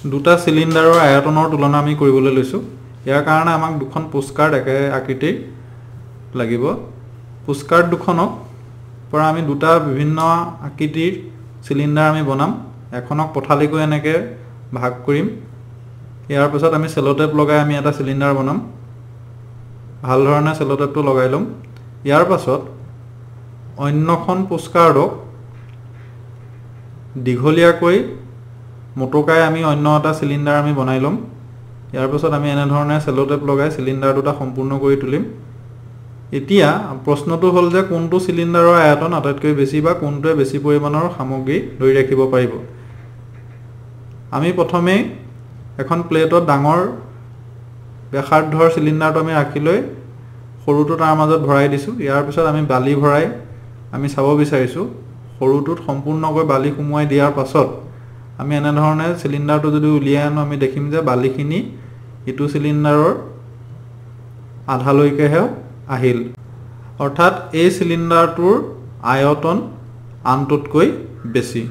দুটা চিলিণ্ডাৰৰ আয়তনৰ তুলনা আমি কৰিবলৈ লৈছোঁ। ইয়াৰ কাৰণে আমাক দুখন পোষ্টকাৰ্ড একে আকৃতিৰ লাগিব। পোষ্টকাৰ্ড দুখনক পৰা আমি দুটা বিভিন্ন আকৃতিৰ চিলিণ্ডাৰ আমি বনাম। এখনক পথালিকৈ এনেকৈ ভাগ কৰিম। ইয়াৰ পিছত আমি চেল'টেপ লগাই আমি এটা চিলিণ্ডাৰ বনাম। ভাল ধৰণে চেল'টেপটো লগাই ল'ম। ইয়াৰ পাছত অন্যখন পোষ্টকাৰ্ডক দীঘলীয়াকৈ মোটোকাই আমি অন্য এটা চিলিণ্ডাৰ আমি বনাই ল'ম। ইয়াৰ পাছত আমি এনেধৰণে চেল'টেপ লগাই চিলিণ্ডাৰ দুটা সম্পূৰ্ণ কৰি তুলিম। এতিয়া প্ৰশ্নটো হ'ল যে কোনটো চিলিণ্ডাৰৰ আয়তন আটাইতকৈ বেছি বা কোনটোৱে বেছি পৰিমাণৰ সামগ্ৰী ধৰি ৰাখিব পাৰিব? আমি প্ৰথমেই এখন প্লেটত ডাঙৰ ব্যাসাৰ্ধৰ চিলিণ্ডাৰটো আমি ৰাখি লৈ সৰুটো তাৰ মাজত ভৰাই দিছোঁ। ইয়াৰ পিছত আমি বালি ভৰাই আমি চাব বিচাৰিছোঁ। সৰুটোত সম্পূৰ্ণকৈ বালি সুমুৱাই দিয়াৰ পাছত আমি এনেধৰণে চিলিণ্ডাৰটো যদি উলিয়াই আনো আমি দেখিম যে বালিখিনি ইটো চিলিণ্ডাৰৰ আধালৈকেহে আহিল। অৰ্থাৎ এই চিলিণ্ডাৰটোৰ আয়তন আনটোতকৈ বেছি।